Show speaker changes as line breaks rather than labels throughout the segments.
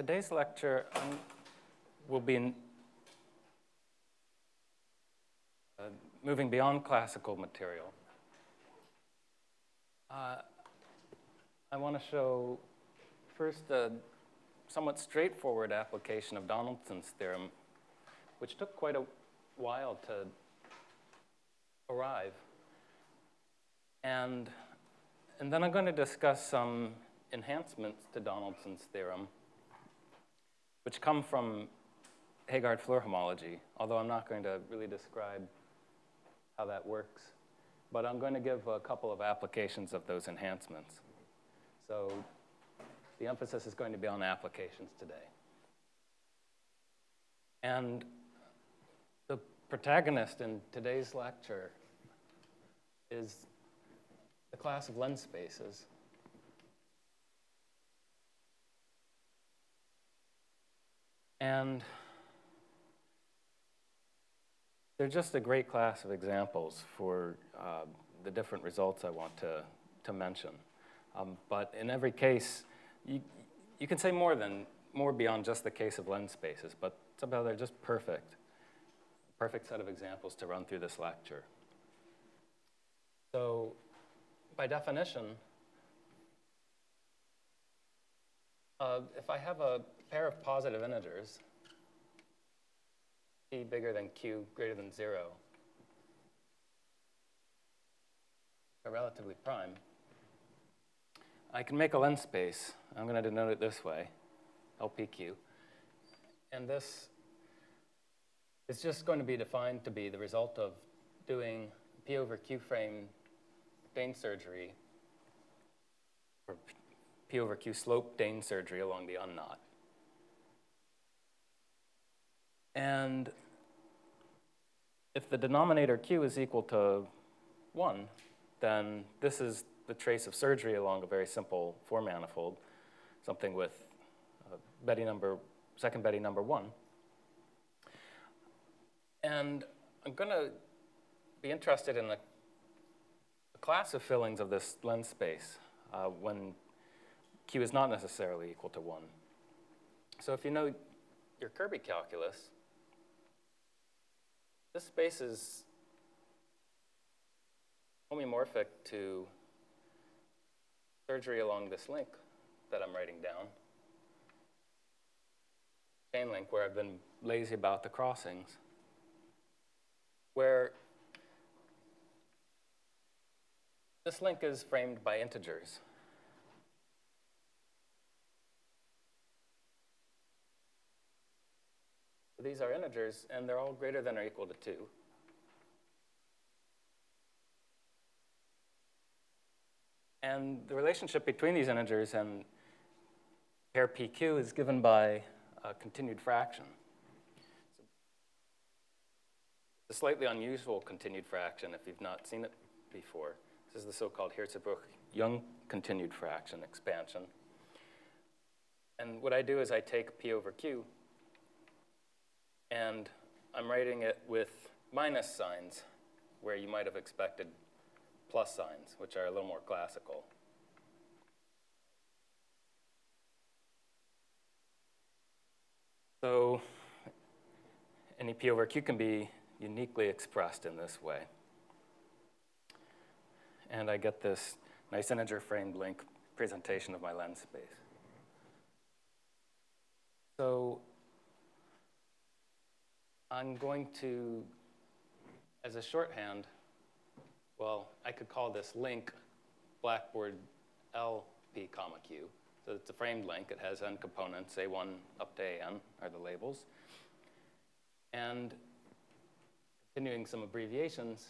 today's lecture um, will be in, uh, moving beyond classical material. Uh, I want to show first a somewhat straightforward application of Donaldson's theorem, which took quite a while to arrive. And, and then I'm going to discuss some enhancements to Donaldson's theorem, which come from Heegaard-Floer homology, although I'm not going to really describe how that works. But I'm going to give a couple of applications of those enhancements. So the emphasis is going to be on applications today. And the protagonist in today's lecture is the class of lens spaces. And they're just a great class of examples for uh, the different results I want to, to mention. Um, but in every case, you, you can say more than, more beyond just the case of lens spaces, but somehow they're just perfect. Perfect set of examples to run through this lecture. So by definition, uh, if I have a pair of positive integers, p bigger than q greater than 0, are relatively prime, I can make a lens space. I'm going to denote it this way, LPQ. And this is just going to be defined to be the result of doing P over Q frame Dehn surgery, or P over Q slope Dehn surgery along the unknot. And if the denominator Q is equal to 1, then this is the trace of surgery along a very simple four manifold, something with uh, Betti number, second Betti number 1. And I'm going to be interested in the class of fillings of this lens space uh, when Q is not necessarily equal to 1. So if you know your Kirby calculus, this space is homeomorphic to surgery along this link that I'm writing down. Chain link where I've been lazy about the crossings, where This link is framed by integers. These are integers, and they're all greater than or equal to 2. And the relationship between these integers and pair PQ is given by a continued fraction. It's a slightly unusual continued fraction if you've not seen it before. This is the so-called Hirzebruch-Jung continued fraction expansion. And what I do is I take P over Q, and I'm writing it with minus signs, where you might have expected plus signs, which are a little more classical. So any P over Q can be uniquely expressed in this way and I get this nice integer framed link presentation of my lens space. So I'm going to, as a shorthand, well, I could call this link Blackboard LP comma Q. So it's a framed link. It has n components, A1 up to AN are the labels. And continuing some abbreviations,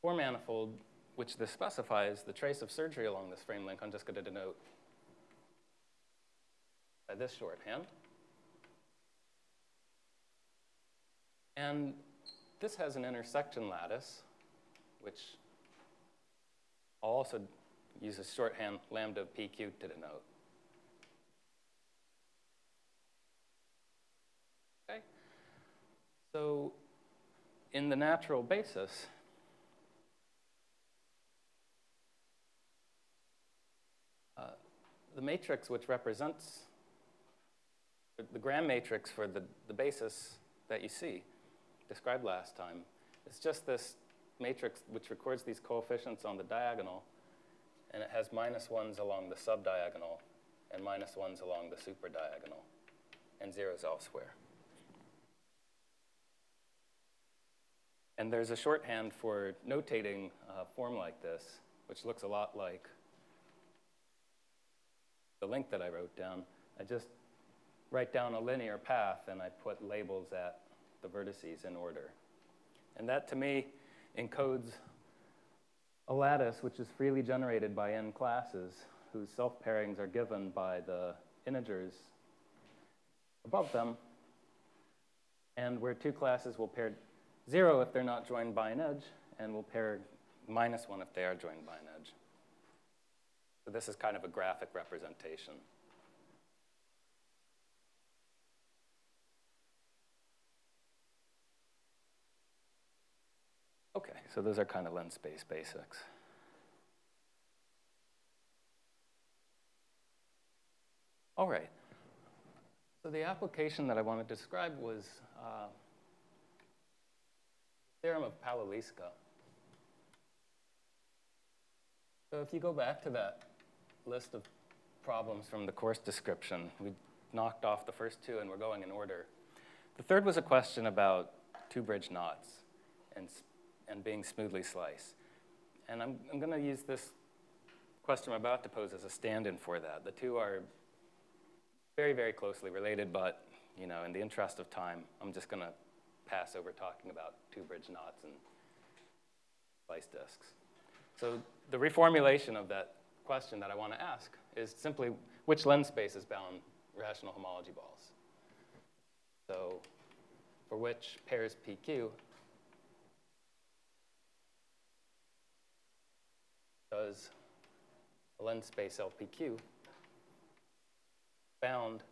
for manifold, which this specifies the trace of surgery along this frame link, I'm just going to denote by this shorthand. And this has an intersection lattice, which I'll also use a shorthand lambda PQ to denote. Okay? So in the natural basis, the the matrix which represents the gram matrix for the, the basis that you see described last time. It's just this matrix which records these coefficients on the diagonal, and it has minus ones along the subdiagonal and minus ones along the superdiagonal, and zeros elsewhere. And there's a shorthand for notating a form like this, which looks a lot like the link that I wrote down. I just write down a linear path and I put labels at the vertices in order. And that to me encodes a lattice which is freely generated by n classes whose self-pairings are given by the integers above them, and where two classes will pair zero if they're not joined by an edge, and will pair minus one if they are joined by an edge. So this is kind of a graphic representation. Okay, so those are kind of lens space basics. All right. So the application that I want to describe was uh, the theorem of Paolo Lisca. So if you go back to that list of problems from the course description, we knocked off the first two and we're going in order. The third was a question about two bridge knots and, and being smoothly sliced. And I'm, I'm going to use this question I'm about to pose as a stand-in for that. The two are very, very closely related, but you know, in the interest of time, I'm just going to pass over talking about two bridge knots and slice disks. So the reformulation of that question that I want to ask is simply which lens spaces bound rational homology balls? So for which pairs PQ does a lens space LPQ bound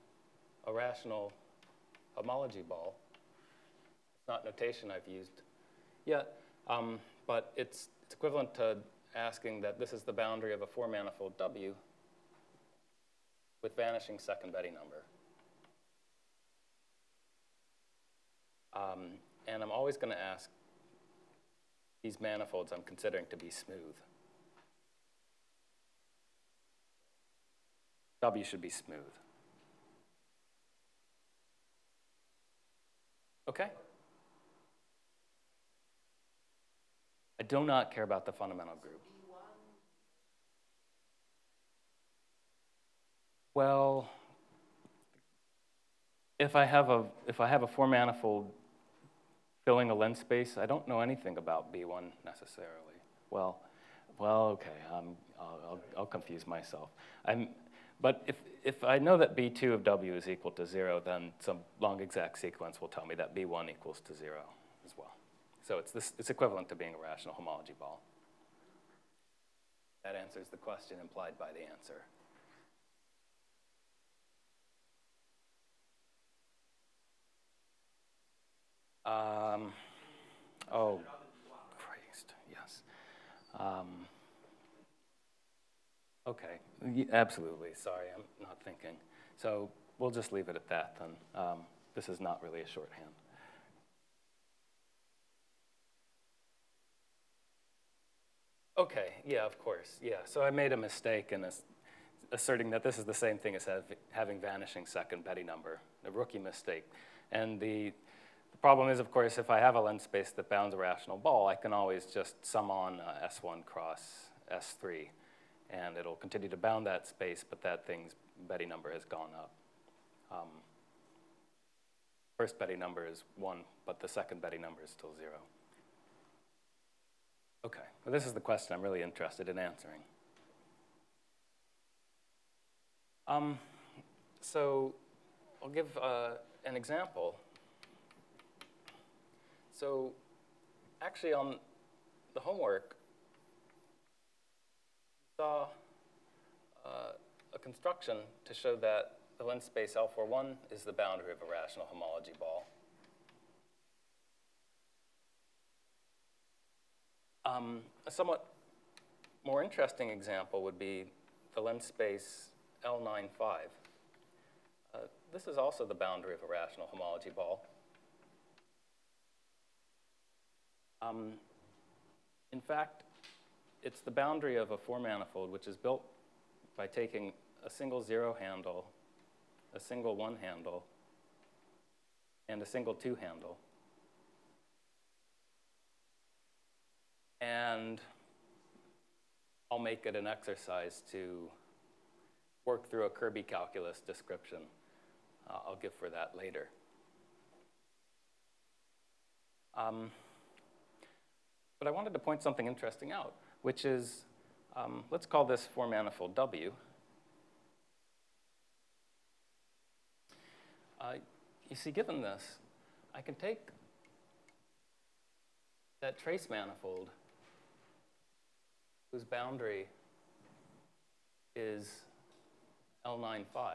a rational homology ball. It's not notation I've used yet, um, but it's, it's equivalent to asking that this is the boundary of a four-manifold W with vanishing second Betti number. Um, and I'm always going to ask these manifolds I'm considering to be smooth. W should be smooth. Okay? I do not care about the fundamental group. Well, if I have a, if I have a four manifold filling a lens space, I don't know anything about B1 necessarily. Well, well, okay, um, I'll, I'll, I'll confuse myself. I'm, but if, if I know that B2 of W is equal to zero, then some long exact sequence will tell me that B1 equals to zero as well. So it's, this, it's equivalent to being a rational homology ball. That answers the question implied by the answer. Um, oh, Christ, yes. Um, Okay, absolutely. Sorry, I'm not thinking. So we'll just leave it at that then. Um, this is not really a shorthand. Okay, yeah, of course. Yeah, so I made a mistake in asserting that this is the same thing as have, having vanishing second Betti number, a rookie mistake. And the, the, problem is, of course, if I have a lens space that bounds a rational ball, I can always just sum on uh, S1 cross S3 and it'll continue to bound that space, but that thing's Betti number has gone up. Um, first Betti number is 1, but the second Betti number is still 0. Okay, well, this is the question I'm really interested in answering. Um, so I'll give uh, an example. So actually on the homework, saw uh, a construction to show that the lens space L41 is the boundary of a rational homology ball. Um, a somewhat more interesting example would be the lens space L95. Uh, this is also the boundary of a rational homology ball. Um, in fact, it's the boundary of a four-manifold, which is built by taking a single zero handle, a single one handle, and a single two handle. And I'll make it an exercise to work through a Kirby calculus description. Uh, I'll give for that later. Um, but I wanted to point something interesting out, which is, um, let's call this four-manifold W. Uh, you see, given this, I can take that trace manifold whose boundary is L95.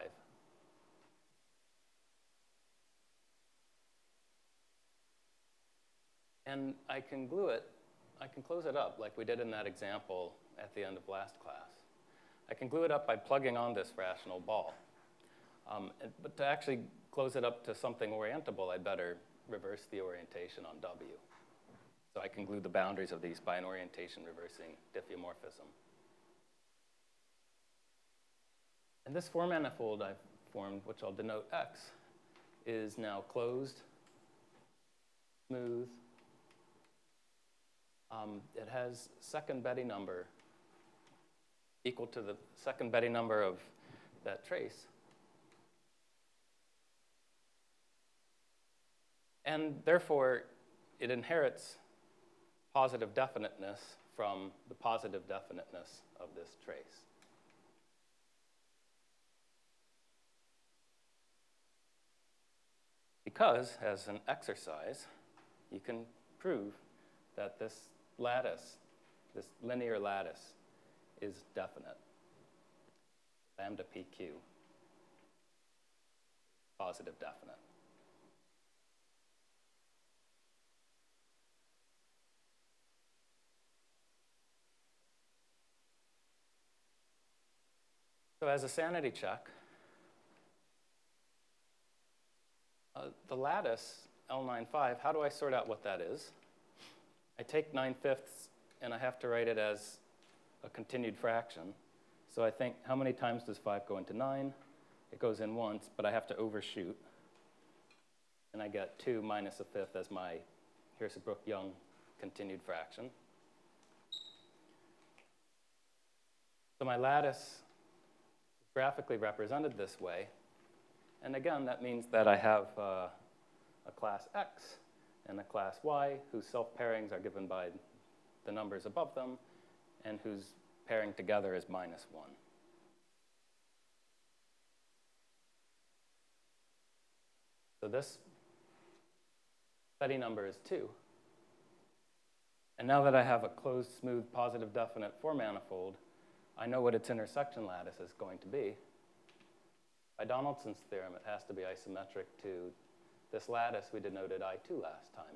And I can glue it, I can close it up like we did in that example at the end of last class. I can glue it up by plugging on this rational ball. Um, but to actually close it up to something orientable, I'd better reverse the orientation on W. So I can glue the boundaries of these by an orientation reversing diffeomorphism. And this four manifold I've formed, which I'll denote X, is now closed, smooth. Um, it has second Betti number equal to the second Betti number of that trace. And therefore, it inherits positive definiteness from the positive definiteness of this trace. Because, as an exercise, you can prove that this lattice, this linear lattice, is definite. Lambda PQ, positive definite. So as a sanity check, uh, the lattice, L95, how do I sort out what that is? I take 9 fifths and I have to write it as a continued fraction. So I think, how many times does 5 go into 9? It goes in once, but I have to overshoot. And I get 2 minus a fifth as my Hirzebruch-Jung continued fraction. So my lattice is graphically represented this way. And again, that means that I have uh, a class X and a class Y whose self-pairings are given by the numbers above them and whose pairing together is minus 1. So this Betti number is 2. And now that I have a closed, smooth, positive, definite four-manifold, I know what its intersection lattice is going to be. By Donaldson's theorem, it has to be isometric to this lattice we denoted I2 last time.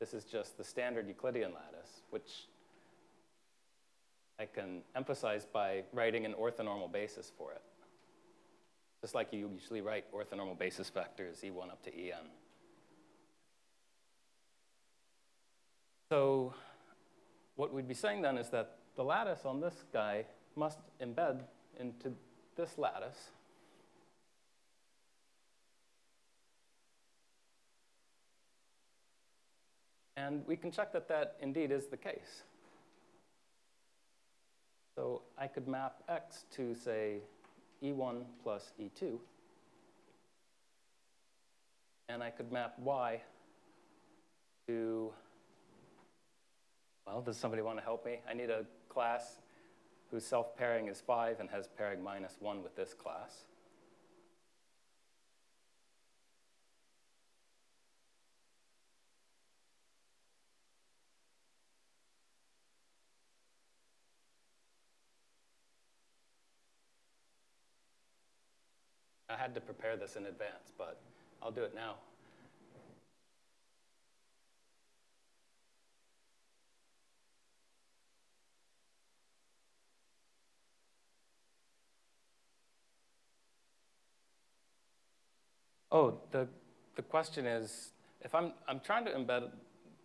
This is just the standard Euclidean lattice, which I can emphasize by writing an orthonormal basis for it. Just like you usually write orthonormal basis vectors, E1 up to En. So what we'd be saying then is that the lattice on this guy must embed into this lattice. And we can check that that indeed is the case. So I could map x to, say, E1 plus E2. And I could map y to, well, does somebody want to help me? I need a class whose self-pairing is 5 and has pairing minus 1 with this class. had to prepare this in advance, but I'll do it now. Oh, the, the question is, if I'm, I'm trying to embed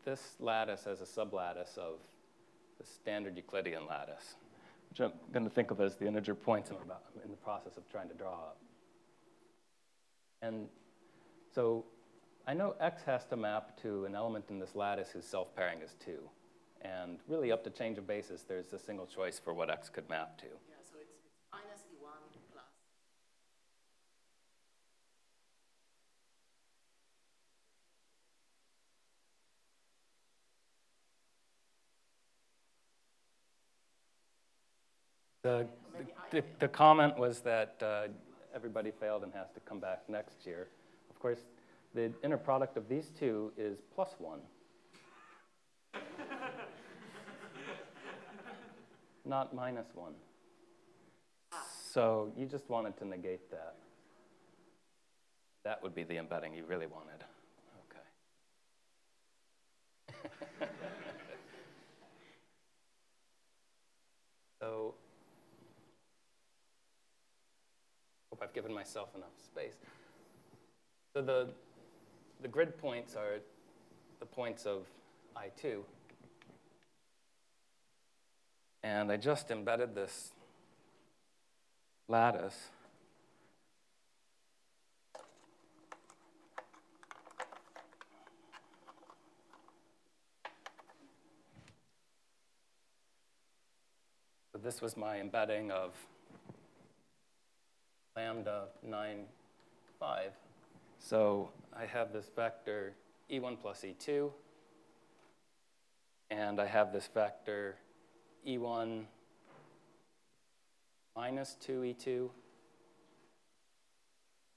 this lattice as a sublattice of the standard Euclidean lattice, which I'm going to think of as the integer points I'm about I'm in the process of trying to draw up. And so I know x has to map to an element in this lattice whose self-pairing is 2. And really, up to change of basis, there's a single choice for what x could map to.
Yeah, so it's, it's minus E1 plus.
The, the, the comment was that uh, everybody failed and has to come back next year. Of course, the inner product of these two is plus 1. Not minus 1. Ah. So you just wanted to negate that. That would be the embedding you really wanted. Okay. so I've given myself enough space. So the, the grid points are the points of I2. And I just embedded this lattice. So this was my embedding of lambda 9, 5. So I have this vector e1 plus e2, and I have this vector e1 minus 2e2,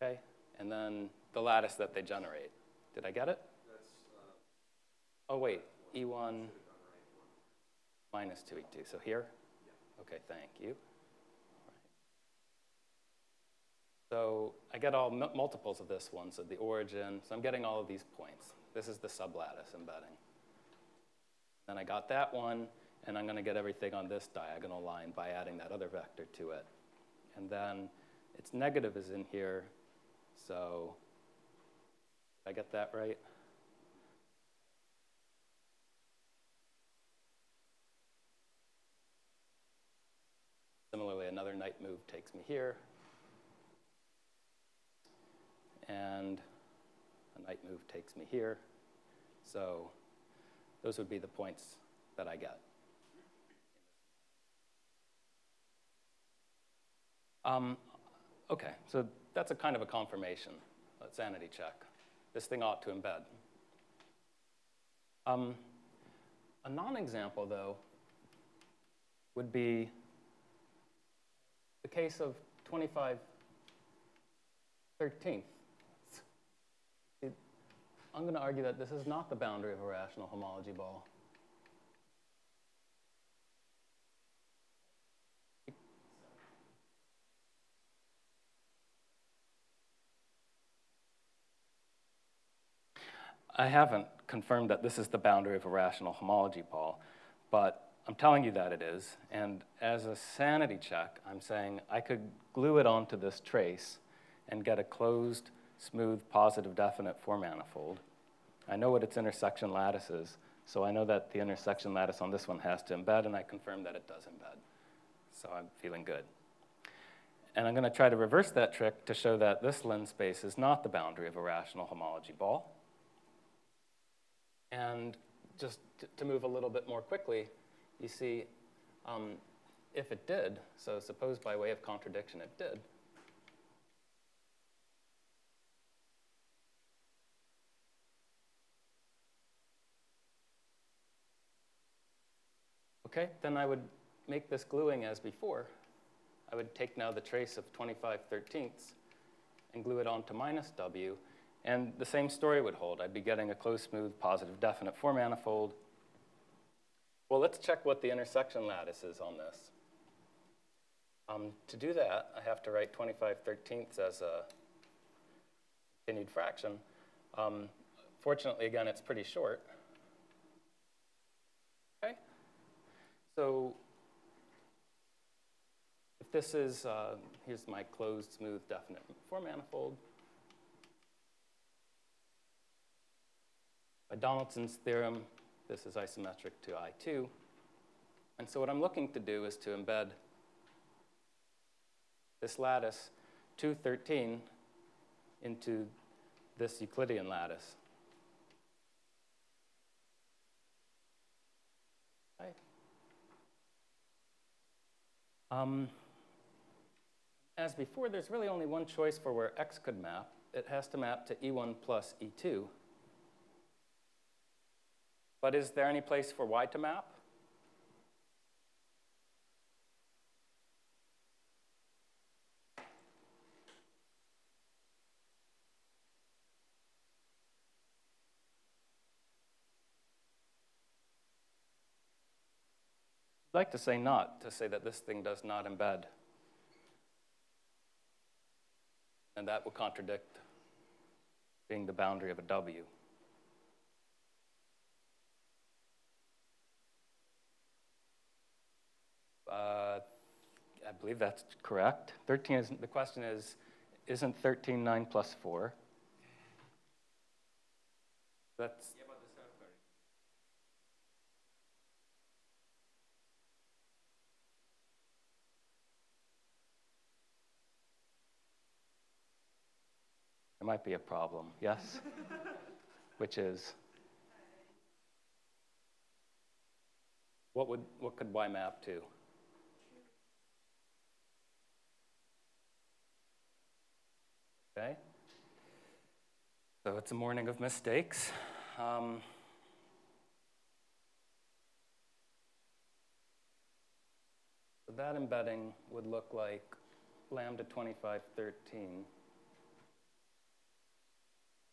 okay? And then the lattice that they generate. Did I get it? Uh, oh, wait, e1 minus 2e2. So here? Okay, thank you. So I get all multiples of this one, so the origin. So I'm getting all of these points. This is the sublattice embedding. Then I got that one, and I'm going to get everything on this diagonal line by adding that other vector to it. And then its negative is in here, so I get that right? Similarly, another knight move takes me here. And a knight move takes me here. So those would be the points that I get. Um, okay, so that's a kind of a confirmation, a sanity check. This thing ought to embed. Um, a non-example, though, would be the case of 25 13th. I'm going to argue that this is not the boundary of a rational homology ball. I haven't confirmed that this is the boundary of a rational homology ball, but I'm telling you that it is. And as a sanity check, I'm saying I could glue it onto this trace and get a closed, smooth, positive, definite four manifold. I know what its intersection lattice is, so I know that the intersection lattice on this one has to embed, and I confirm that it does embed. So I'm feeling good. And I'm going to try to reverse that trick to show that this lens space is not the boundary of a rational homology ball. And just to move a little bit more quickly, you see, um, if it did, so suppose by way of contradiction it did, Okay, then I would make this gluing as before. I would take now the trace of 25 thirteenths and glue it onto minus W, and the same story would hold. I'd be getting a closed, smooth, positive, definite four manifold. Well, let's check what the intersection lattice is on this. Um, to do that, I have to write 25 thirteenths as a continued fraction. Um, fortunately, again, it's pretty short. Okay? So if this is, uh, here's my closed, smooth, definite four manifold. By Donaldson's theorem, this is isometric to I2. And so what I'm looking to do is to embed this lattice 213 into this Euclidean lattice. Right. Um, as before, there's really only one choice for where x could map. It has to map to E1 plus E2. But is there any place for y to map? I'd like to say not, to say that this thing does not embed. And that will contradict being the boundary of a W. Uh, I believe that's correct. 13 is, the question is, isn't 13 9 plus 4? That's, there might be a problem, yes? Which is? What would, what could Y map to? Okay. So it's a morning of mistakes. Um, that embedding would look like lambda 2513.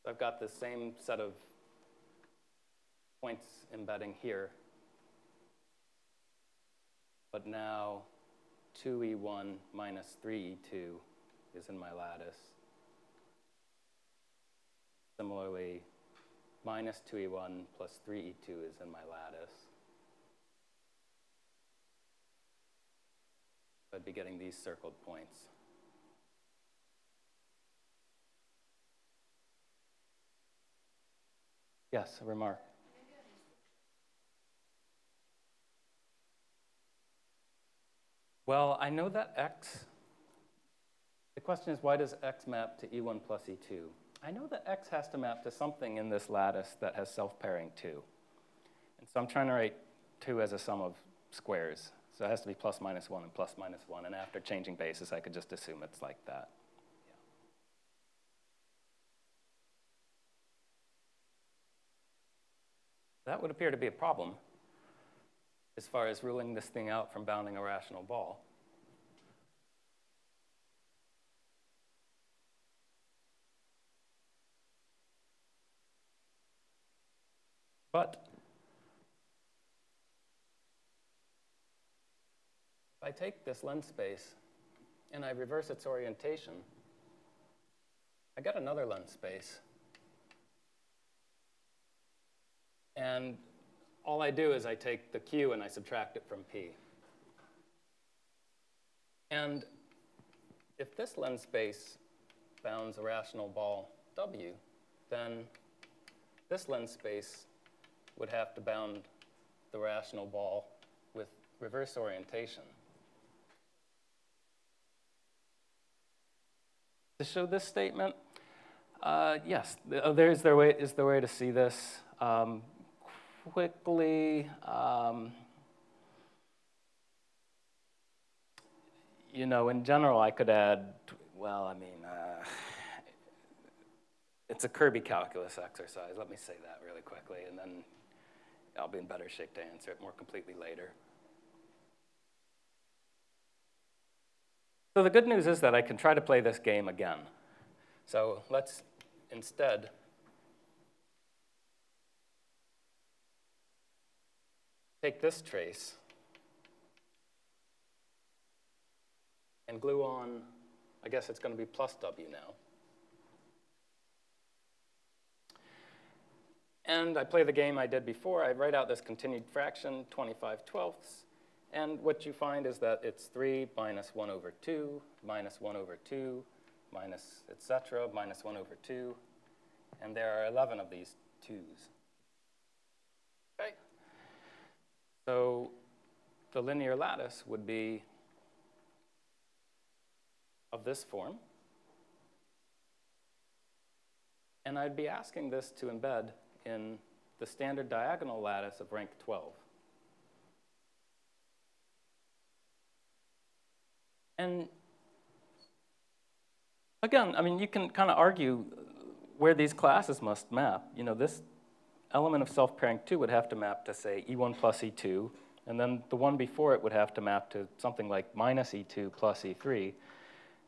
I've got the same set of points embedding here, but now 2e1 minus 3e2 is in my lattice. Similarly, minus 2e1 plus 3e2 is in my lattice. I'd be getting these circled points. Yes, a remark. Well, I know that x, the question is why does x map to e1 plus e2? I know that x has to map to something in this lattice that has self-pairing 2. And so I'm trying to write 2 as a sum of squares. So it has to be plus minus 1 and plus minus 1. And after changing basis, I could just assume it's like that. That would appear to be a problem as far as ruling this thing out from bounding a rational ball. But if I take this lens space and I reverse its orientation, I get another lens space. And all I do is I take the Q and I subtract it from P. And if this lens space bounds a rational ball W, then this lens space would have to bound the rational ball with reverse orientation. To show this statement, uh, yes, oh, there's the way, is the way to see this. Um, quickly, um, you know, in general, I could add, well, I mean, uh, it's a Kirby calculus exercise. Let me say that really quickly, and then I'll be in better shape to answer it more completely later. So the good news is that I can try to play this game again. So let's instead take this trace and glue on, I guess it's going to be plus W now. And I play the game I did before. I write out this continued fraction, 25 twelfths. And what you find is that it's 3 minus 1 over 2, minus 1 over 2, minus et cetera, minus 1 over 2. And there are 11 of these 2's. Okay. So the linear lattice would be of this form. And I'd be asking this to embed in the standard diagonal lattice of rank 12. And again, I mean, you can kind of argue where these classes must map. You know, this element of self-pairing 2 would have to map to, say, E1 plus E2, and then the one before it would have to map to something like minus E2 plus E3,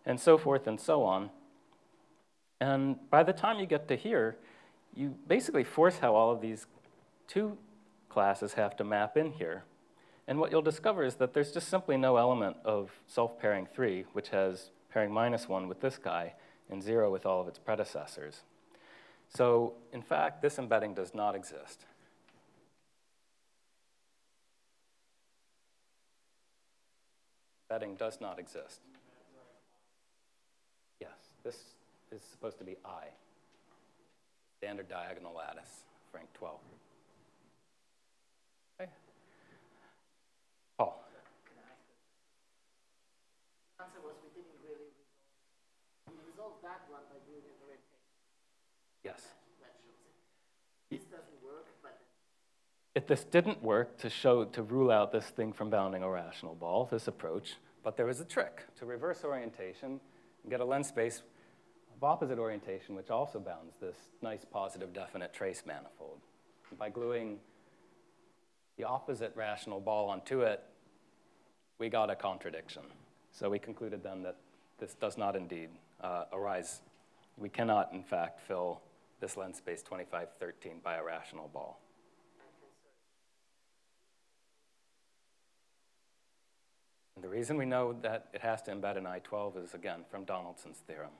and so forth and so on. And by the time you get to here, you basically force how all of these two classes have to map in here. And what you'll discover is that there's just simply no element of self-pairing 3, which has pairing minus 1 with this guy and 0 with all of its predecessors. So in fact, this embedding does not exist. Embedding does not exist. Yes, this is supposed to be I, standard diagonal lattice, rank 12. Okay. Paul.
That one by doing an orientation.
Yes.
That shows it. This doesn't work, but
If this didn't work to show, to rule out this thing from bounding a rational ball, this approach, but there was a trick to reverse orientation and get a lens space of opposite orientation, which also bounds this nice positive definite trace manifold. And by gluing the opposite rational ball onto it, we got a contradiction. So we concluded then that this does not indeed uh, arise. We cannot, in fact, fill this lens space 2513 by a rational ball. And the reason we know that it has to embed in I-12 is, again, from Donaldson's theorem.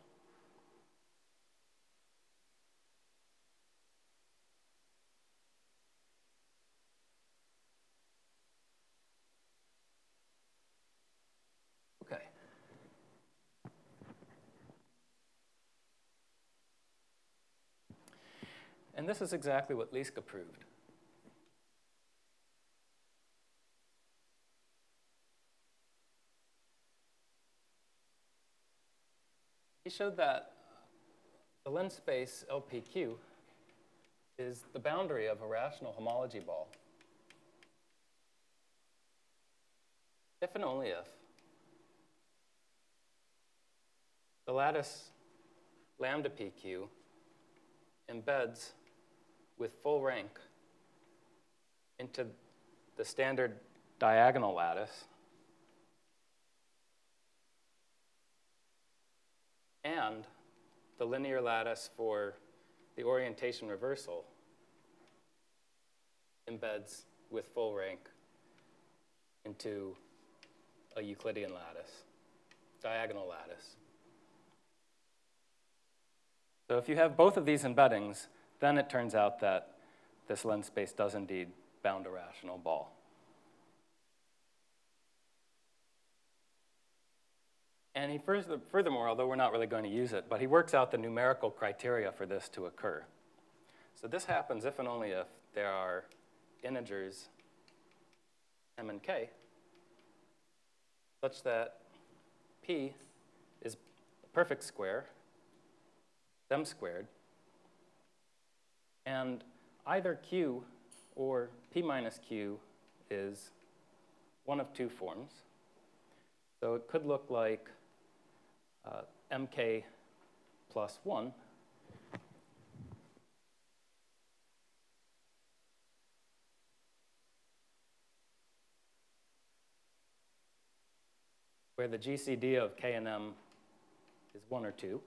Okay. And this is exactly what Lisca proved. He showed that the lens space LPQ is the boundary of a rational homology ball. If and only if the lattice lambda PQ embeds with full rank into the standard diagonal lattice and the linear lattice for the orientation reversal embeds with full rank into a Euclidean lattice, diagonal lattice. So if you have both of these embeddings, then it turns out that this lens space does indeed bound a rational ball. And he further, furthermore, although we're not really going to use it, but he works out the numerical criteria for this to occur. So this happens if and only if there are integers m and k such that p is a perfect square, m squared, and either q or p minus q is one of two forms. So it could look like uh, mk plus 1 where the GCD of k and m is 1 or 2.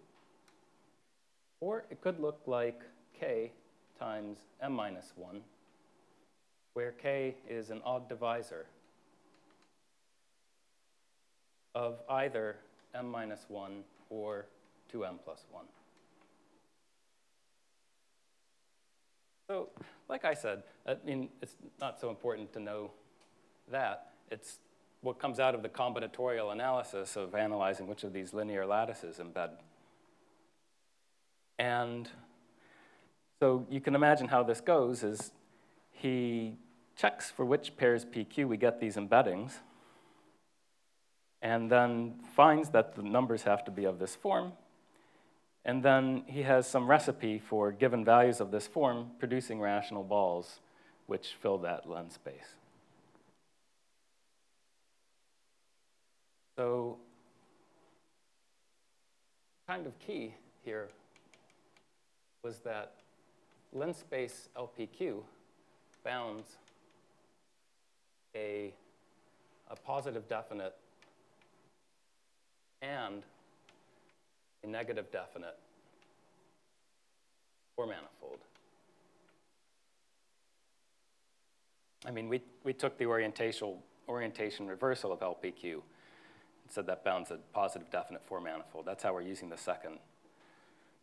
Or it could look like k times m minus 1, where k is an odd divisor of either m minus 1 or 2m plus 1. So, like I said, I mean, it's not so important to know that. It's what comes out of the combinatorial analysis of analyzing which of these linear lattices embed. And so you can imagine how this goes is he checks for which pairs PQ we get these embeddings, and then finds that the numbers have to be of this form, and then he has some recipe for given values of this form producing rational balls which fill that lens space. So kind of key here was that lens space LPQ bounds a, a positive definite and a negative definite four manifold. I mean, we, we took the orientation, orientation reversal of LPQ and said that bounds a positive definite four manifold. That's how we're using the second,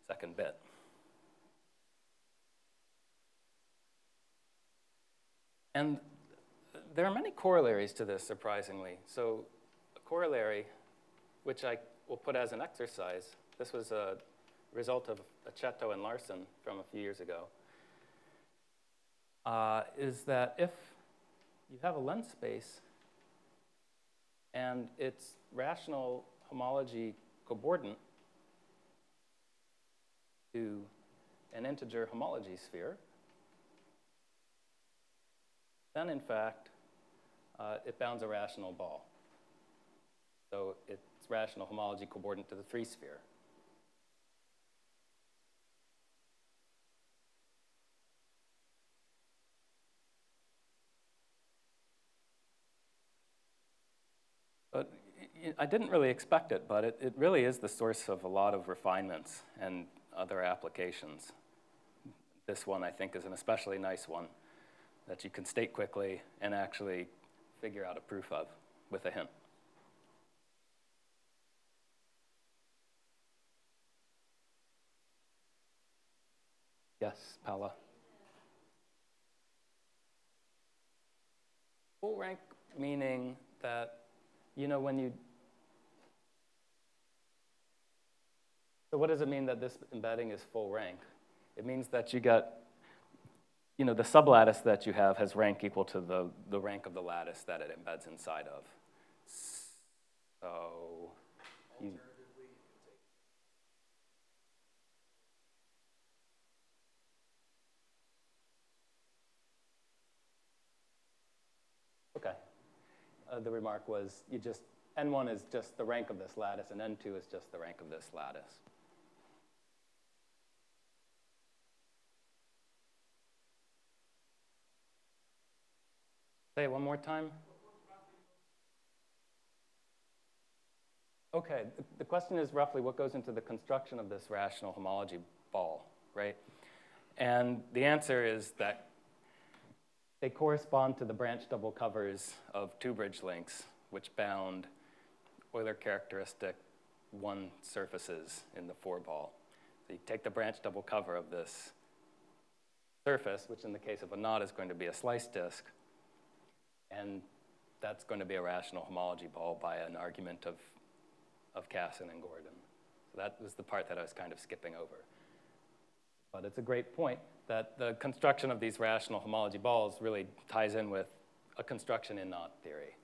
second bit. And there are many corollaries to this, surprisingly. So a corollary, which I will put as an exercise, this was a result of Aceto and Larson from a few years ago, uh, is that if you have a lens space and its rational homology cobordant to an integer homology sphere, then in fact, uh, it bounds a rational ball. So its rational homology cobordant to the free sphere. But I didn't really expect it, but it, it really is the source of a lot of refinements and other applications. This one, I think, is an especially nice one that you can state quickly and actually figure out a proof of with a hint. Yes, Paula. Full rank meaning that, you know, when you. So, what does it mean that this embedding is full rank? It means that you get you know, the sublattice that you have has rank equal to the, the rank of the lattice that it embeds inside of. So, you, okay. Uh, the remark was you just, N1 is just the rank of this lattice, and N2 is just the rank of this lattice. Say it one more time. Okay, the question is roughly what goes into the construction of this rational homology ball, right? And the answer is that they correspond to the branch double covers of two bridge links, which bound Euler characteristic one surfaces in the four ball. So you take the branch double cover of this surface, which in the case of a knot is going to be a slice disk, and that's going to be a rational homology ball by an argument of, of Casson and Gordon. So that was the part that I was kind of skipping over. But it's a great point that the construction of these rational homology balls really ties in with a construction in knot theory.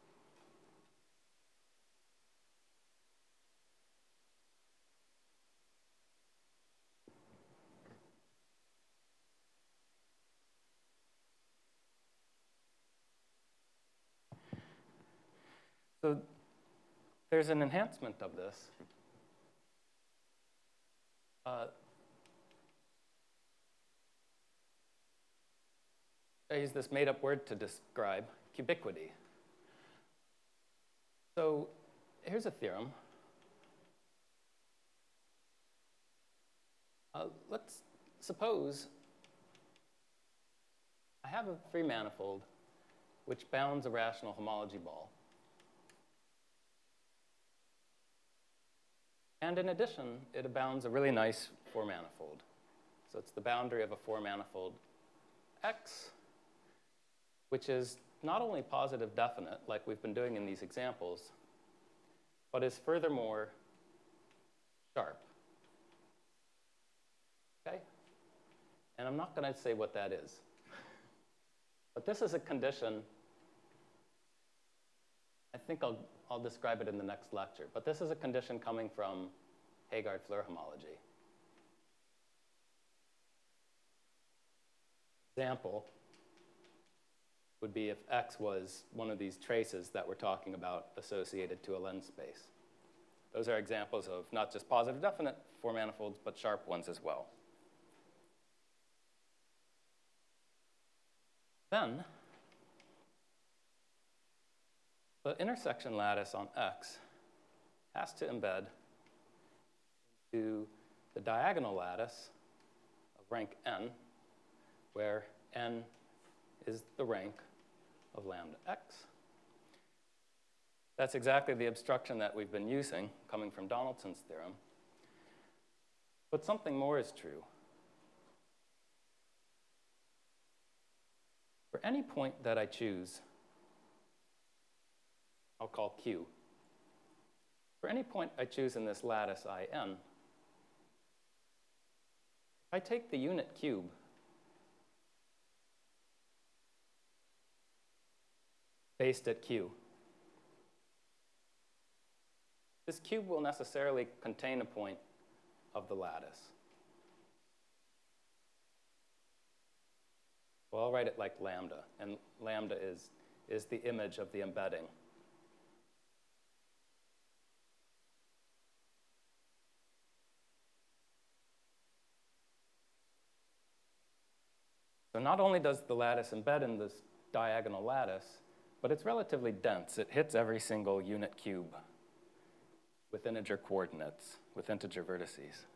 So there's an enhancement of this. Uh, I use this made up word to describe cubiquity. So here's a theorem. Uh, let's suppose I have a free manifold which bounds a rational homology ball. And in addition, it abounds a really nice four manifold. So it's the boundary of a four manifold X, which is not only positive definite, like we've been doing in these examples, but is furthermore sharp. Okay? And I'm not going to say what that is. But this is a condition, I think I'll, I'll describe it in the next lecture, but this is a condition coming from Heegaard-Floer homology. Example would be if X was one of these traces that we're talking about associated to a lens space. Those are examples of not just positive definite four manifolds, but sharp ones as well. Then, the intersection lattice on X has to embed to the diagonal lattice of rank n, where n is the rank of lambda x. That's exactly the obstruction that we've been using, coming from Donaldson's theorem. But something more is true. For any point that I choose, I'll call Q. For any point I choose in this lattice In, I take the unit cube based at Q, this cube will necessarily contain a point of the lattice. Well, I'll write it like lambda, and lambda is, is the image of the embedding. So not only does the lattice embed in this diagonal lattice, but it's relatively dense. It hits every single unit cube with integer coordinates, with integer vertices.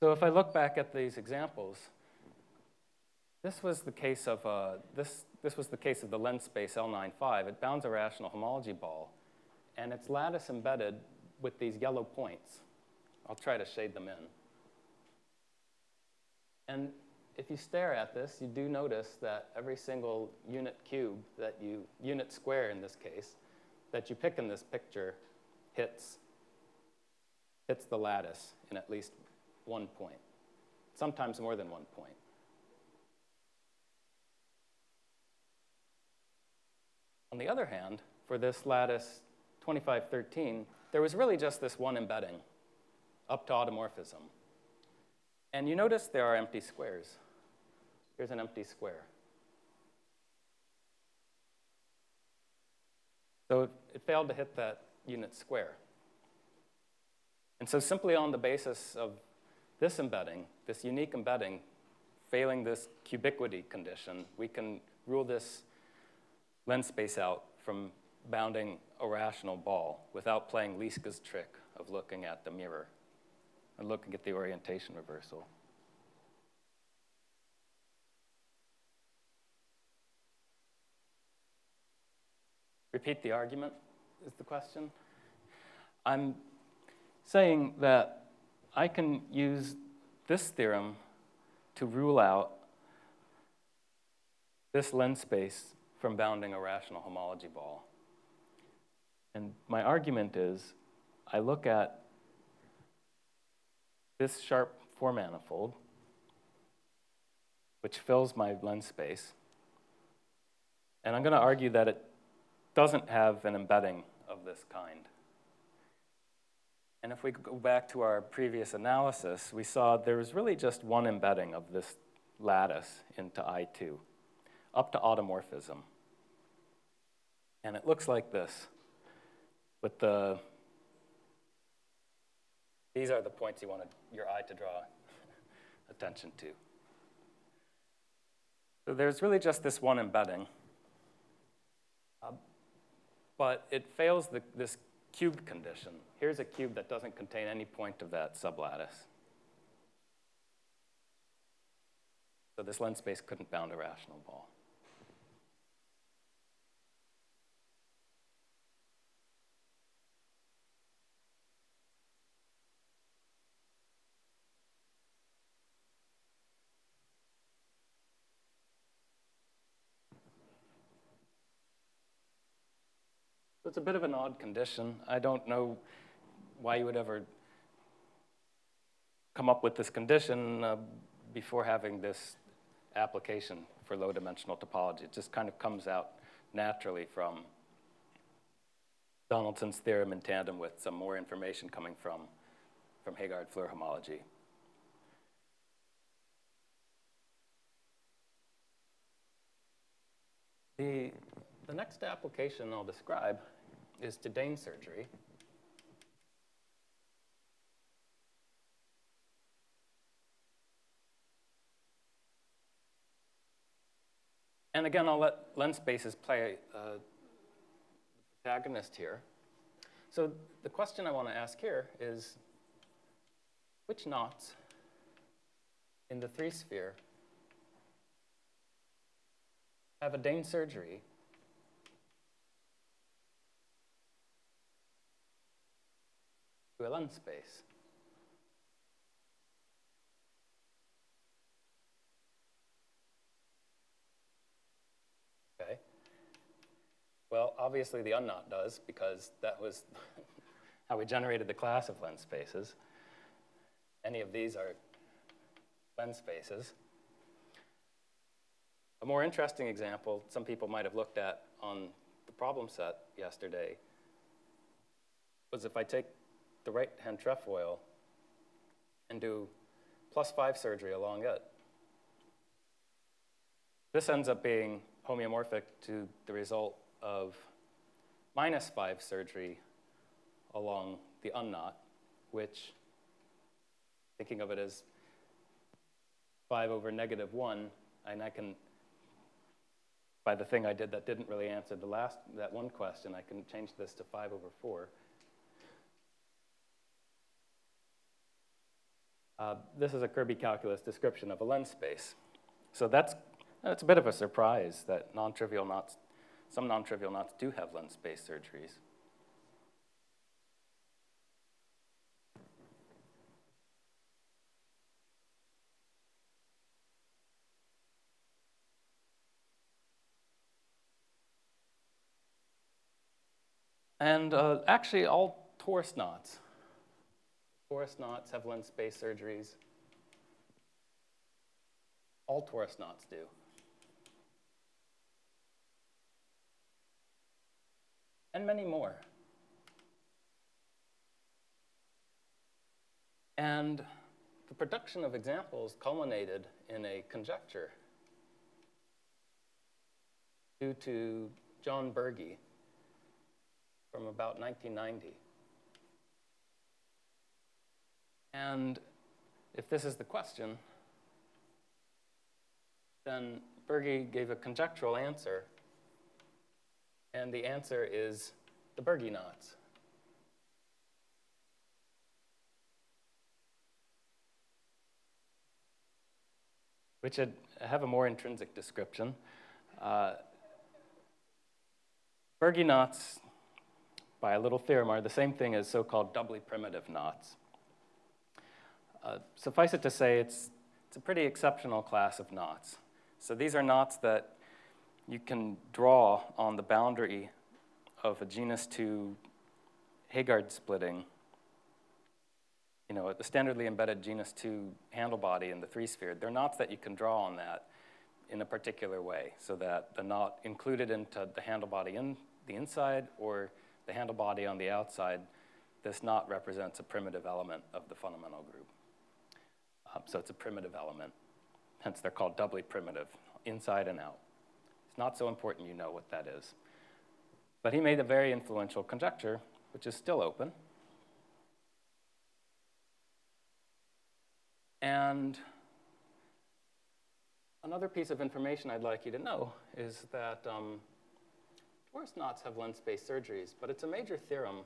So if I look back at these examples, this was the case of uh, this. This was the case of the lens space L95. It bounds a rational homology ball, and it's lattice embedded with these yellow points. I'll try to shade them in. And if you stare at this, you do notice that every single unit cube that you, unit square in this case, that you pick in this picture hits, hits the lattice in at least one point, sometimes more than one point. On the other hand, for this lattice 2513, there was really just this one embedding up to automorphism. And you notice there are empty squares. Here's an empty square. So it failed to hit that unit square. And so simply on the basis of this embedding, this unique embedding, failing this cubiquity condition, we can rule this lens space out from bounding a rational ball without playing Lisca's trick of looking at the mirror and looking at the orientation reversal. Repeat the argument is the question. I'm saying that I can use this theorem to rule out this lens space from bounding a rational homology ball. And my argument is I look at this sharp four manifold, which fills my lens space, and I'm going to argue that it doesn't have an embedding of this kind. And if we go back to our previous analysis, we saw there was really just one embedding of this lattice into I2, up to automorphism. And it looks like this, with the, these are the points you want your eye to draw attention to. So there's really just this one embedding. Uh, but it fails the, this cube condition. Here's a cube that doesn't contain any point of that sublattice. So this lens space couldn't bound a rational ball. It's a bit of an odd condition. I don't know why you would ever come up with this condition uh, before having this application for low-dimensional topology. It just kind of comes out naturally from Donaldson's theorem in tandem with some more information coming from, from Heegaard-Floer homology. The, the next application I'll describe is to Dehn surgery. And again, I'll let lens spaces play uh, the protagonist here. So the question I want to ask here is, which knots in the three sphere have a Dehn surgery a lens space? Okay. Well, obviously the unknot does because that was how we generated the class of lens spaces. Any of these are lens spaces. A more interesting example some people might have looked at on the problem set yesterday was if I take the right-hand trefoil and do plus five surgery along it. This ends up being homeomorphic to the result of minus 5 surgery along the unknot, which, thinking of it as 5 over negative 1, and I can, by the thing I did that didn't really answer the last, that one question, I can change this to 5 over 4. Uh, this is a Kirby calculus description of a lens space. So that's it's a bit of a surprise that non-trivial knots, some non-trivial knots do have lens space surgeries. And uh, actually, all torus knots, torus knots have lens space surgeries. All torus knots do. and many more. And the production of examples culminated in a conjecture due to John Berge from about 1990. And if this is the question, then Berge gave a conjectural answer and the answer is the Berge knots. Which have a more intrinsic description. Uh, Berge knots, by a little theorem, are the same thing as so-called doubly primitive knots. Uh, suffice it to say, it's, it's a pretty exceptional class of knots. So these are knots that you can draw on the boundary of a genus 2 Heegaard splitting, you know, the standardly embedded genus 2 handle body in the three sphere, they're knots that you can draw on that in a particular way so that the knot included into the handle body in the inside or the handle body on the outside, this knot represents a primitive element of the fundamental group. So it's a primitive element. Hence, they're called doubly primitive, inside and out. It's not so important you know what that is. But he made a very influential conjecture, which is still open. And another piece of information I'd like you to know is that um, torus knots have lens space surgeries, but it's a major theorem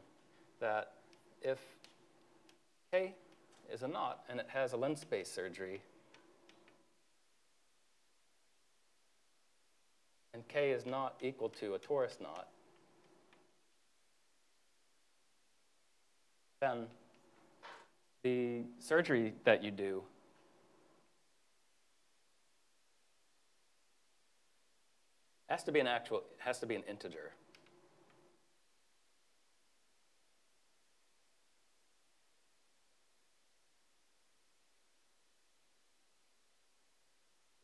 that if K is a knot and it has a lens space surgery, and K is not equal to a torus knot, then the surgery that you do has to be an actual, has to be an integer.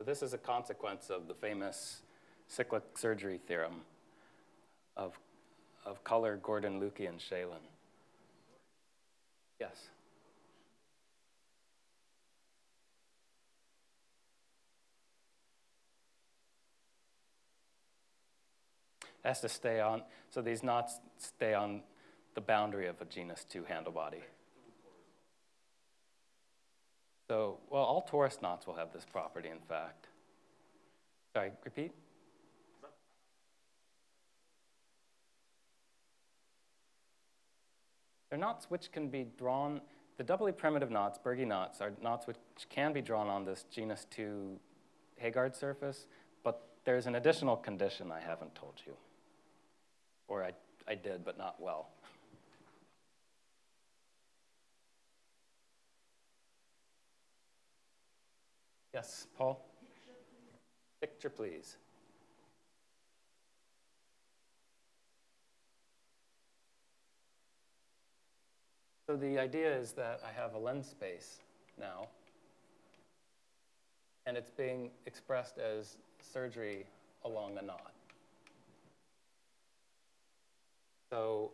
This is a consequence of the famous cyclic surgery theorem of, of Culler, Gordon, Luecke, and Shalen. Yes? has to stay on, so these knots stay on the boundary of a genus 2 handle body. So, well, all torus knots will have this property, in fact. Sorry, repeat? They're knots which can be drawn, the doubly primitive knots, Berge knots, are knots which can be drawn on this genus 2 Heegaard surface, but there's an additional condition I haven't told you. Or I, I did, but not well. Yes, Paul? Picture, please. So the idea is that I have a lens space now, and it's being expressed as surgery along a knot. So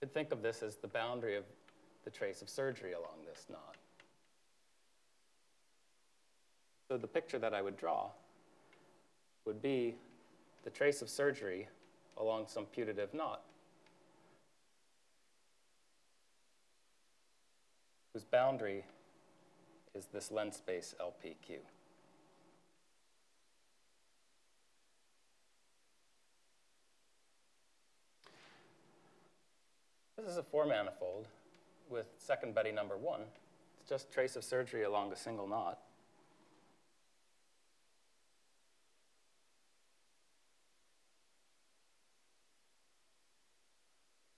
you could think of this as the boundary of the trace of surgery along this knot. So the picture that I would draw would be the trace of surgery along some putative knot. whose boundary is this lens space LPQ. This is a four manifold with second Betti number one. It's just trace of surgery along a single knot.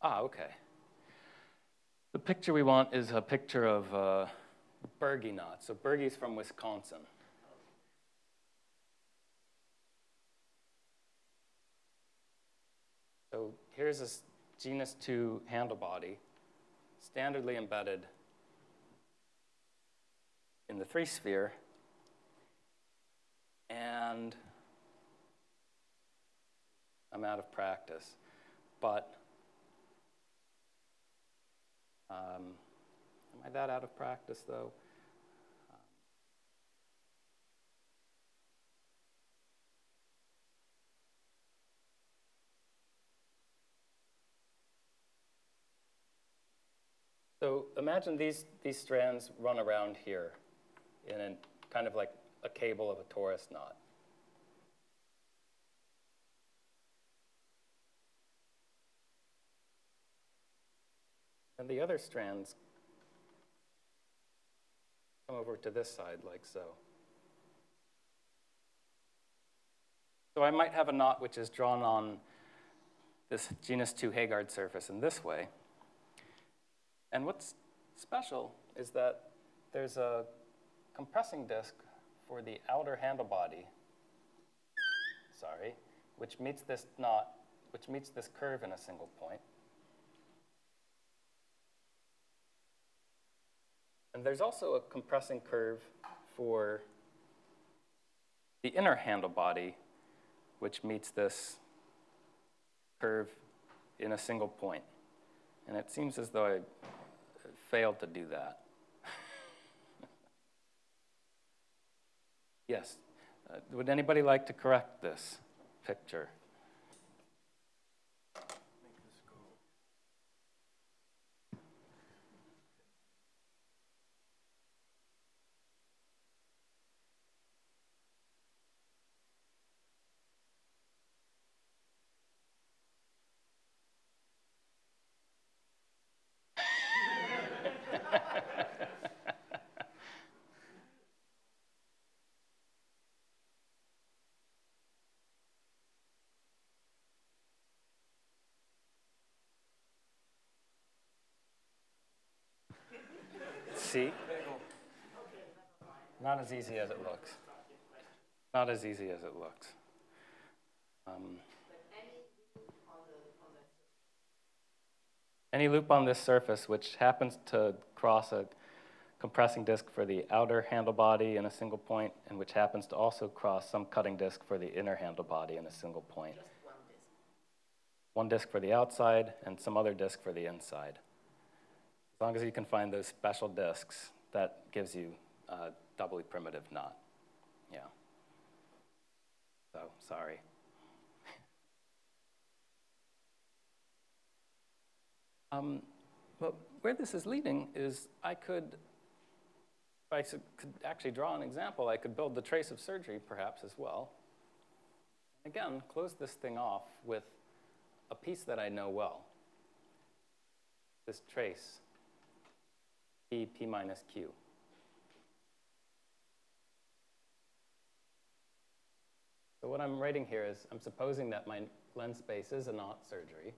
Ah, okay. The picture we want is a picture of uh, Berge knot. So Berge's from Wisconsin. So here's this genus 2 handle body, standardly embedded in the three sphere. And I'm out of practice, but um, am I that out of practice though? So imagine these, these strands run around here in a, kind of like a cable of a torus knot. And the other strands come over to this side like so. So I might have a knot which is drawn on this genus 2 Heegaard surface in this way. And what's special is that there's a compressing disk for the outer handle body, sorry, which meets this knot, which meets this curve in a single point. And there's also a compressing curve for the inner handle body, which meets this curve in a single point. And it seems as though I failed to do that. yes. Uh, would anybody like to correct this picture? See? Not as easy as it looks. Not as easy as it looks. Um, any loop on this surface which happens to cross a compressing disk for the outer handle body in a single point, and which happens to also cross some cutting disk for the inner handle body in a single point.
Just one disk.
One disk for the outside and some other disk for the inside. As long as you can find those special disks, that gives you a doubly primitive knot. Yeah. So, sorry. Um, but where this is leading is I could, if I could actually draw an example, I could build the trace of surgery perhaps as well. Again, close this thing off with a piece that I know well. This trace, P, P minus Q. So what I'm writing here is I'm supposing that my lens space is a knot surgery.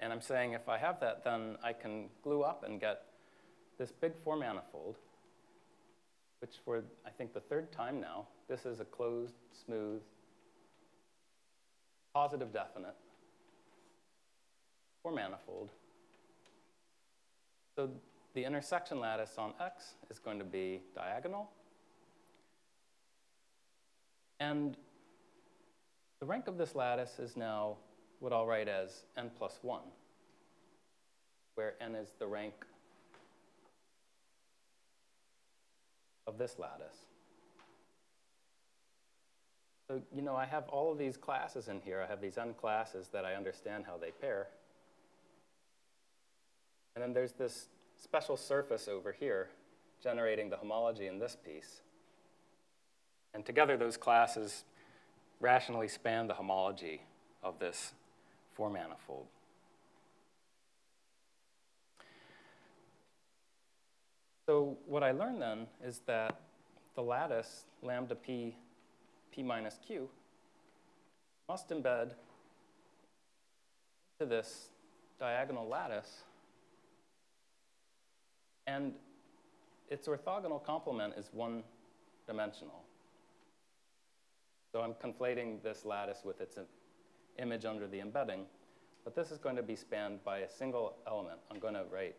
And I'm saying if I have that, then I can glue up and get this big four manifold, which for, I think, the third time now, this is a closed, smooth, positive definite four manifold. So the intersection lattice on X is going to be diagonal. And the rank of this lattice is now what I'll write as n plus 1, where n is the rank of this lattice. So, you know, I have all of these classes in here. I have these n classes that I understand how they pair. And then there's this special surface over here generating the homology in this piece. And together, those classes rationally span the homology of this four manifold. So what I learned then is that the lattice lambda p, p minus q, must embed to this diagonal lattice, and its orthogonal complement is one dimensional. So I'm conflating this lattice with its image under the embedding, but this is going to be spanned by a single element. I'm going to write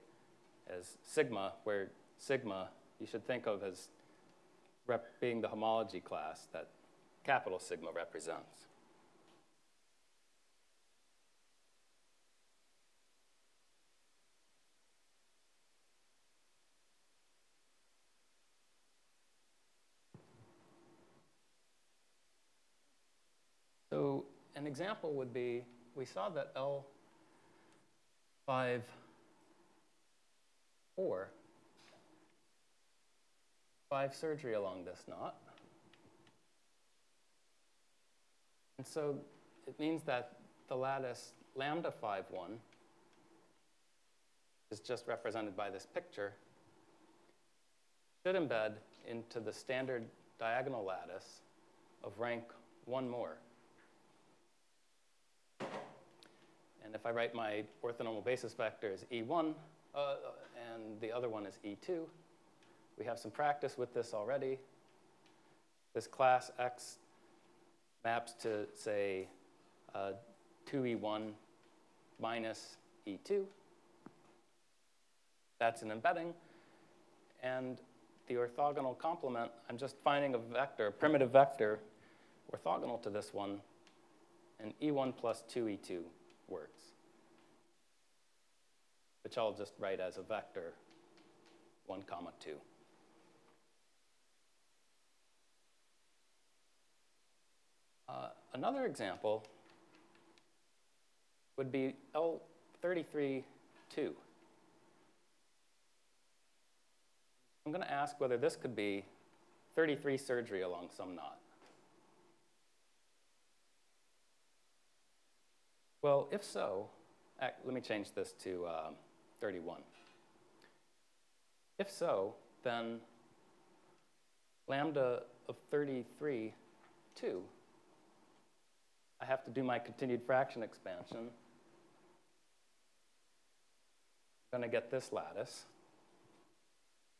as sigma, where sigma you should think of as being the homology class that capital sigma represents. So an example would be, we saw that L5, 4, 5 surgery along this knot. And so it means that the lattice lambda 5, 1 is just represented by this picture, should embed into the standard diagonal lattice of rank 1 more. If I write my orthonormal basis vector as E1, uh, and the other one is E2, we have some practice with this already. This class X maps to, say, uh, 2E1 minus E2. That's an embedding. And the orthogonal complement, I'm just finding a vector, a primitive vector, orthogonal to this one, and E1 plus 2E2 works, which I'll just write as a vector 1 comma 2. Uh, another example would be L33 2. I'm going to ask whether this could be 33 surgery along some knot. Well, if so, let me change this to um, 31. If so, then lambda of 33, 2, I have to do my continued fraction expansion. I'm going to get this lattice,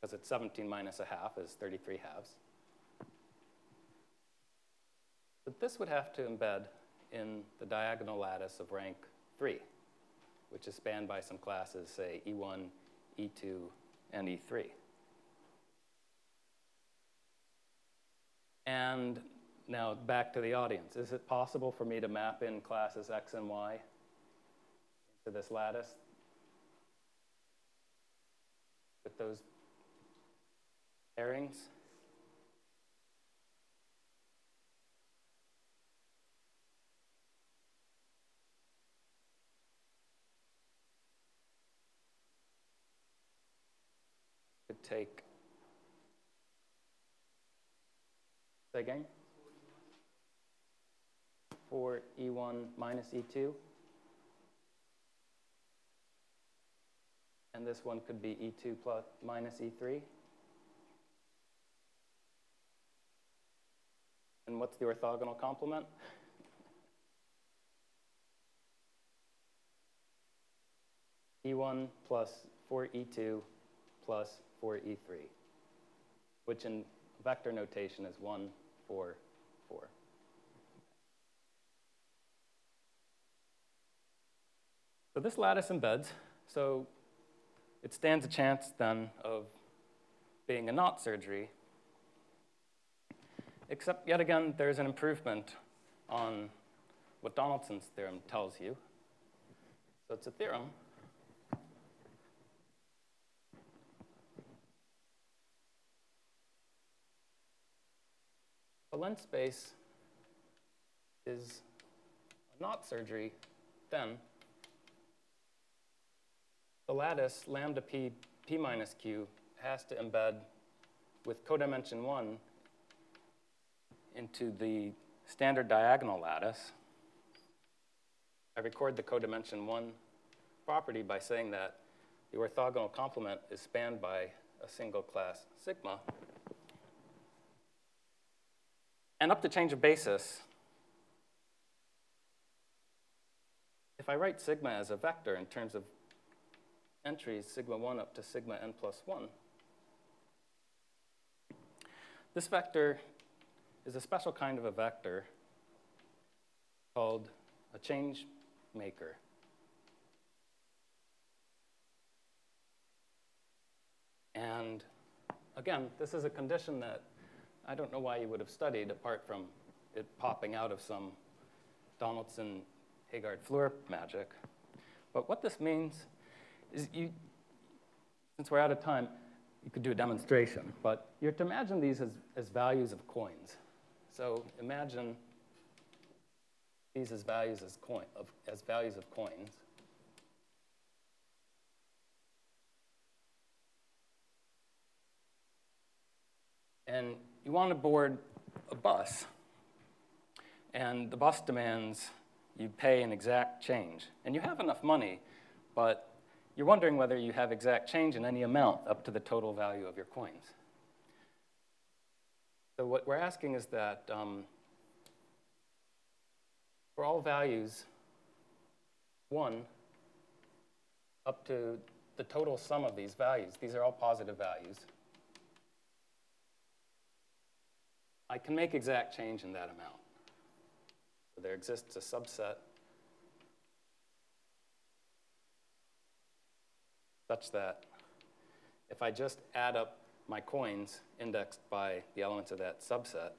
because it's 17 minus a half is 33 halves. But this would have to embed in the diagonal lattice of rank 3, which is spanned by some classes, say E1, E2, and E3. And now back to the audience. Is it possible for me to map in classes X and Y to this lattice with those pairings? Take, say again? 4 E1 minus E2. And this one could be E2 plus minus E3. And what's the orthogonal complement? E1 plus 4E2 plus 4E3, which in vector notation is 1, 4, 4. So this lattice embeds, so it stands a chance then of being a knot surgery, except yet again, there's an improvement on what Donaldson's theorem tells you. So it's a theorem. Lens space is a knot surgery then the lattice lambda p p minus q has to embed with codimension 1 into the standard diagonal lattice. I record the codimension 1 property by saying that the orthogonal complement is spanned by a single class sigma. And up to change of basis, if I write sigma as a vector in terms of entries sigma 1 up to sigma n plus 1. This vector is a special kind of a vector called a change maker. And again, this is a condition that I don't know why you would have studied apart from it popping out of some Donaldson Heegaard Floer magic. But what this means is you, since we're out of time, you could do a demonstration, but you're to imagine these as, as values of coins. So imagine these as values as coin of, as values of coins. And you want to board a bus, and the bus demands you pay an exact change. And you have enough money, but you're wondering whether you have exact change in any amount up to the total value of your coins. So what we're asking is that um, for all values, 1 up to the total sum of these values, these are all positive values, I can make exact change in that amount. So there exists a subset such that if I just add up my coins indexed by the elements of that subset,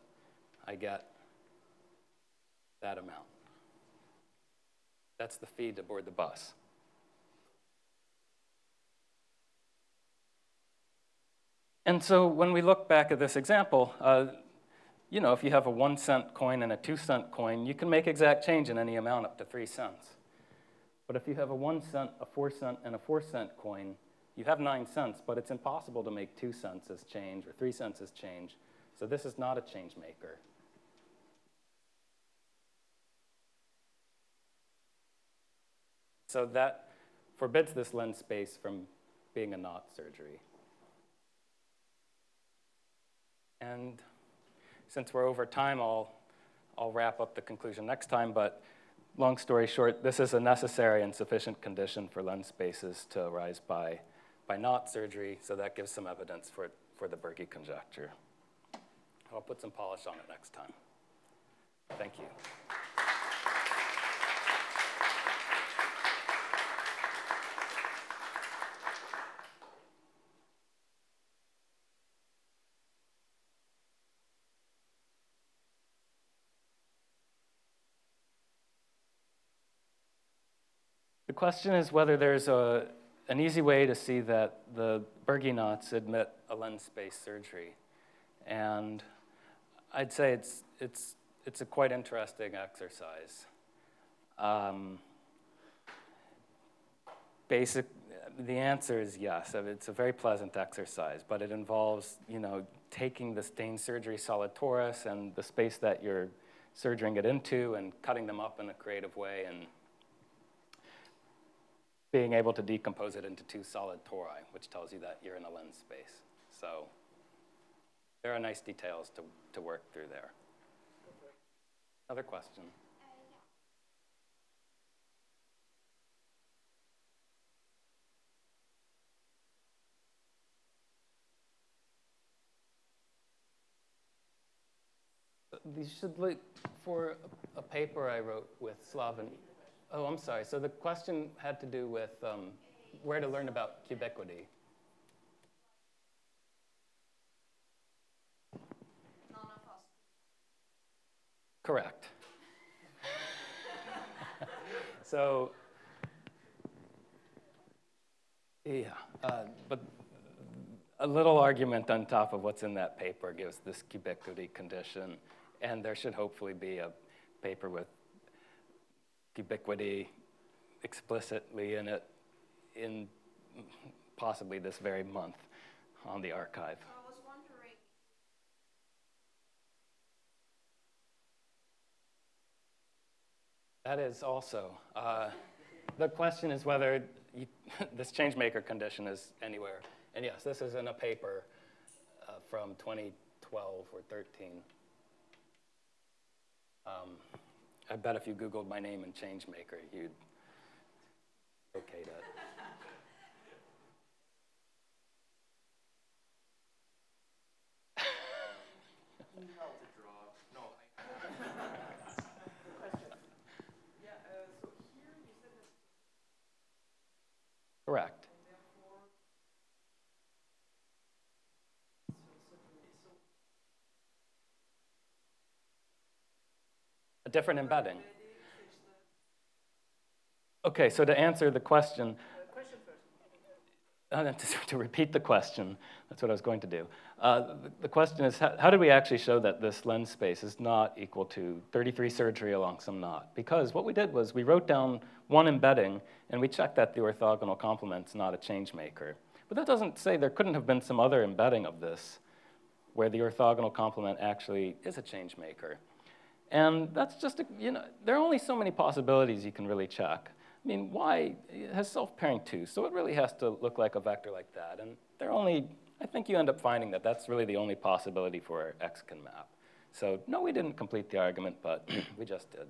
I get that amount. That's the fee to board the bus. And so when we look back at this example, uh, you know, if you have a one cent coin and a two cent coin, you can make exact change in any amount up to three cents. But if you have a one cent, a four cent, and a four cent coin, you have nine cents, but it's impossible to make two cents as change or three cents as change. So this is not a change maker. So that forbids this lens space from being a knot surgery. And since we're over time, I'll, I'll wrap up the conclusion next time, but long story short, this is a necessary and sufficient condition for lens spaces to arise by, by knot surgery, so that gives some evidence for, for the Berge conjecture. I'll put some polish on it next time. Thank you. Question is whether there's a, an easy way to see that the Berge knots admit a lens space surgery. And I'd say it's, it's, it's a quite interesting exercise. Um, basic, the answer is yes. It's a very pleasant exercise, but it involves, you know, taking the stained surgery solid torus and the space that you're surgering it into and cutting them up in a creative way and being able to decompose it into two solid tori, which tells you that you're in a lens space. So there are nice details to, to work through there. Another question? You should look for a paper I wrote with Slaven. Oh, I'm sorry. So the question had to do with um, where to learn about cubiquity. Correct. so, yeah, uh, but a little argument on top of what's in that paper gives this cubiquity condition, and there should hopefully be a paper with cubiquity explicitly in it in possibly this very month on the arXiv. That is also. Uh, the question is whether you, this changemaker condition is anywhere. And yes, this is in a paper uh, from 2012 or 13. Um, I bet if you Googled my name and changemaker, you'd okay it. Correct. Different embedding. Okay, so to answer the question, uh, to, repeat the question, that's what I was going to do. Uh, the, the, question is, how, how did we actually show that this lens space is not equal to 33 surgery along some knot? Because what we did was we wrote down one embedding, and we checked that the orthogonal complement's not a change maker. But that doesn't say there couldn't have been some other embedding of this where the orthogonal complement actually is a change maker. And that's just, a, you know, there are only so many possibilities you can really check. I mean, y has self-pairing too, so it really has to look like a vector like that. And there are only, I think you end up finding that that's really the only possibility for x can map. So no, we didn't complete the argument, but we just did.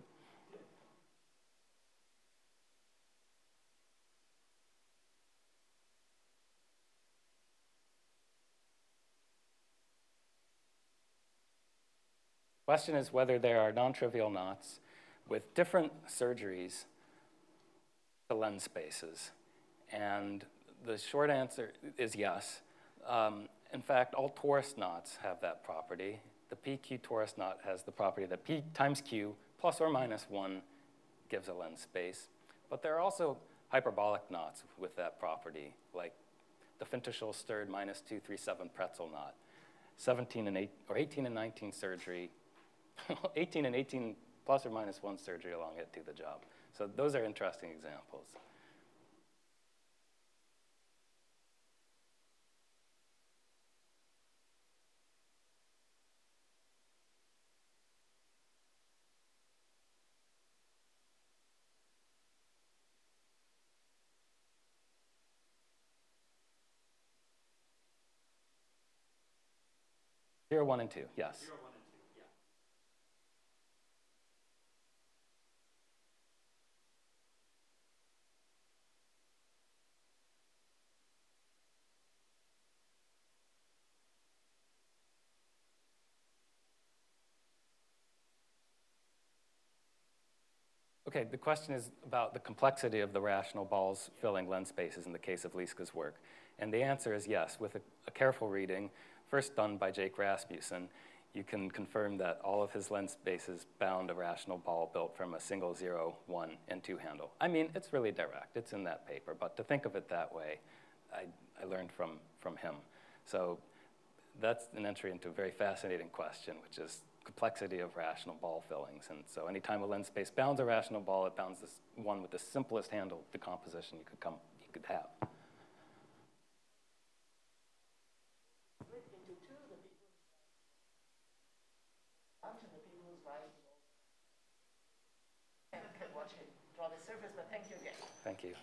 Question is whether there are non-trivial knots with different surgeries to lens spaces. And the short answer is yes. Um, in fact, all torus knots have that property. The PQ torus knot has the property that P times Q plus or minus 1 gives a lens space. But there are also hyperbolic knots with that property, like the Fintushel-Stern minus 237 pretzel knot. 17 and 8, or 18 and 19 surgery 18 and 18 plus or minus one surgery along it do the job. So those are interesting examples. Zero, one, and two, yes. Zero, one. Okay, the question is about the complexity of the rational balls filling lens spaces in the case of Lisca's work. And the answer is yes. With a, a careful reading, first done by Jake Rasmussen, you can confirm that all of his lens spaces bound a rational ball built from a single zero, one, and two handle. I mean, it's really direct, it's in that paper, but to think of it that way, I, I learned from, from him. So that's an entry into a very fascinating question, which is complexity of rational ball fillings. And so anytime a lens space bounds a rational ball, it bounds this one with the simplest handle decomposition you could come, you could have.
The the the.
Thank you.